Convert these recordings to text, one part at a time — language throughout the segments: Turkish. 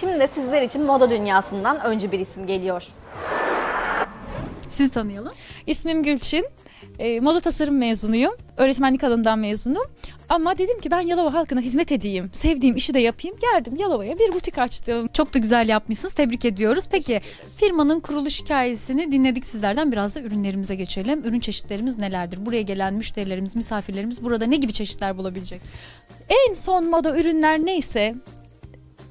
Şimdi de sizler için moda dünyasından öncü bir isim geliyor. Sizi tanıyalım. İsmim Gülçin. E, moda tasarım mezunuyum. Öğretmenlik alanından mezunum. Ama dedim ki ben Yalova halkına hizmet edeyim. Sevdiğim işi de yapayım. Geldim Yalova'ya bir butik açtım. Çok da güzel yapmışsınız. Tebrik ediyoruz. Peki firmanın kuruluş hikayesini dinledik sizlerden. Biraz da ürünlerimize geçelim. Ürün çeşitlerimiz nelerdir? Buraya gelen müşterilerimiz, misafirlerimiz burada ne gibi çeşitler bulabilecek? En son moda ürünler neyse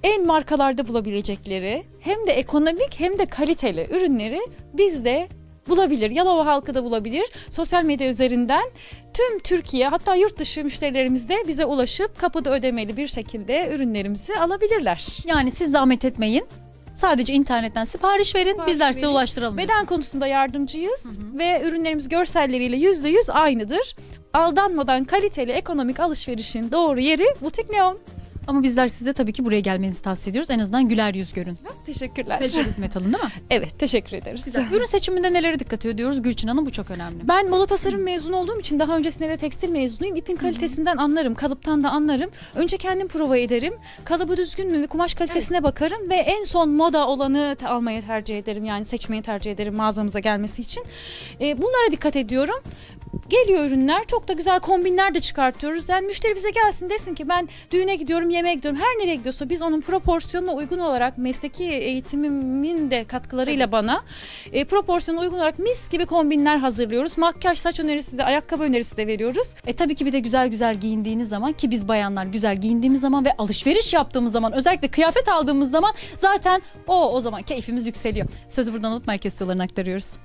en markalarda bulabilecekleri hem de ekonomik hem de kaliteli ürünleri bizde bulabilir. Yalova halkı da bulabilir. Sosyal medya üzerinden tüm Türkiye hatta yurt dışı müşterilerimiz de bize ulaşıp kapıda ödemeli bir şekilde ürünlerimizi alabilirler. Yani siz zahmet etmeyin. Sadece internetten sipariş verin. Sipariş bizler size verin. ulaştıralım. Beden konusunda yardımcıyız ve ürünlerimiz görselleriyle yüzde yüz aynıdır. Aldanmadan kaliteli ekonomik alışverişin doğru yeri Butik Neon. Ama bizler size tabii ki buraya gelmenizi tavsiye ediyoruz. En azından güler yüz görün. Teşekkürler. Kaliteli hizmet alın değil mi? Evet teşekkür ederiz. Ürün seçiminde nelere dikkat ediyoruz Gülçin Hanım? Bu çok önemli. Ben moda tasarım mezunu olduğum için daha öncesinde de tekstil mezunuyum. İpin kalitesinden anlarım, kalıptan da anlarım. Önce kendim prova ederim. Kalıbı düzgün mü ve kumaş kalitesine bakarım ve en son moda olanı te- almayı tercih ederim. Yani seçmeyi tercih ederim mağazamıza gelmesi için. Ee, bunlara dikkat ediyorum. Geliyor ürünler çok da güzel kombinler de çıkartıyoruz. Yani müşteri bize gelsin desin ki ben düğüne gidiyorum, yemeğe gidiyorum. Her nereye gidiyorsa biz onun proporsiyonuna uygun olarak mesleki eğitimimin de katkılarıyla bana e, proporsiyona uygun olarak mis gibi kombinler hazırlıyoruz. Makyaj, saç önerisi de, ayakkabı önerisi de veriyoruz. E tabii ki bir de güzel güzel giyindiğiniz zaman ki biz bayanlar güzel giyindiğimiz zaman ve alışveriş yaptığımız zaman özellikle kıyafet aldığımız zaman zaten o o zaman keyfimiz yükseliyor. Sözü buradan alıp merkez stüdyolarına aktarıyoruz.